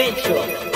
adventure.